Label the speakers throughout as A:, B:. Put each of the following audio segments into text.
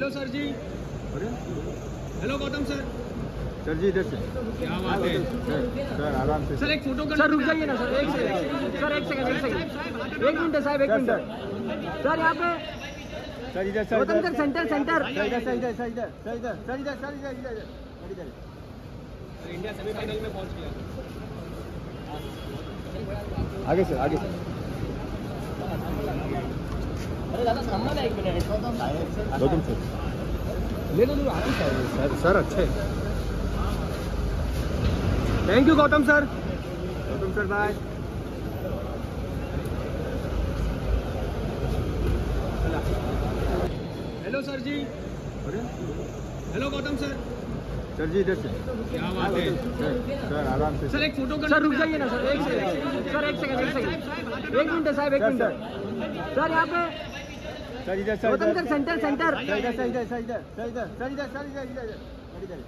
A: Hello sir ji hello Gautam sir
B: sir ji इधर से।
A: क्या बात है?
B: सर आराम से।
A: सर एक फ़ोटो कर
C: सर रुक जाइए ना सर एक सेकंड सर एक सेकंड एक सेकंड एक मिनट साहब एक मिनट। सर यहाँ पे
B: सर इधर sir
C: Gautam sir centre centre
B: sir इधर सर इधर सर इधर सर इधर सर इधर सर इधर इधर इधर इधर
A: इंडिया सेमीफाइनल में पहुँच गया।
B: आगे सर आगे सर
C: अरे दादा थांबा ना एक मिनिट
B: गौतम सर
A: ले लो लो आगे सर। सर सर अच्छे। Thank you Gautam sir
B: Gautam sir bye
A: hello sir ji hello Gautam sir
B: sir ji इधर से।
A: क्या बात है
B: सर सर आराम से।
A: सर एक फ़ोटो कर
C: सर रुक जाइए ना सर। एक सेकंड सर एक सेकंड एक सेकंड एक मिनट साहब एक मिनट। सर यहाँ पे
B: सर इधर sir
C: Gautam sir centre centre.
B: Sir इधर सर इधर सर इधर सर इधर सर इधर सर इधर इधर इधर।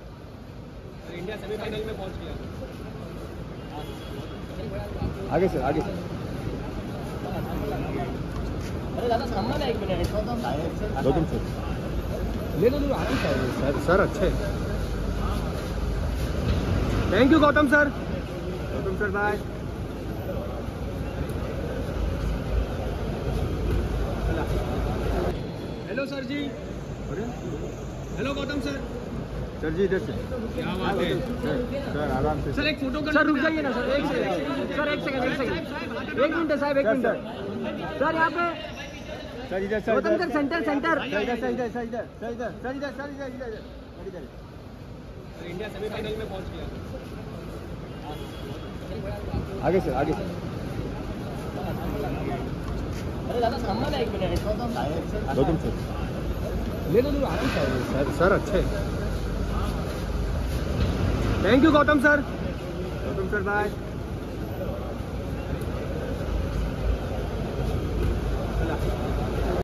A: इंडिया सेमीफाइनल में पहुँच गया।
B: आगे सर आगे सर।
C: अरे दादा ना एक मिनिट
B: गौतम सर।
A: ले लो लो आगे सर सर सर अच्छे। Thank you Gautam sir.
B: Gautam sir bye
A: hello sir ji hello Gautam sir
B: sir ji इधर से
A: क्या बात है?
B: सर आराम से।
A: सर एक फ़ोटो कर
C: सर रुक जाइए ना सर एक सेकंड सर एक सेकंड एक सेकंड एक मिनट साहब एक मिनट। सर यहाँ पे
B: सर इधर sir
C: Gautam sir centre centre
B: sir इधर सर इधर सर इधर सर इधर सर इधर सर इधर इधर। इधर
A: इंडिया सेमीफाइनल में पहुँच गया।
B: आगे सर आगे सर
C: अरे तुम एक मिनिट
B: सर
A: ले लो सर सर अच्छे। Thank you Gautam sir.
B: Gautam sir bye